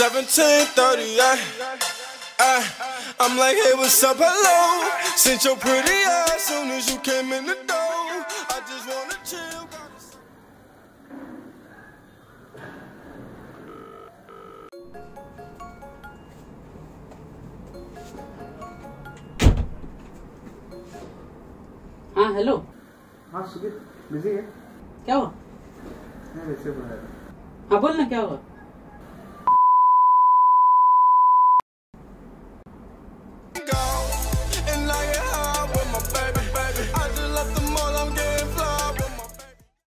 1730, I, I, eh, I'm like, hey, what's up, hello? Since your pretty ass soon as you came in the door. I just wanna chill. हाँ hello हाँ Sudhir busy है क्या हुआ नहीं वैसे बुलाया था हाँ बोल ना क्या हुआ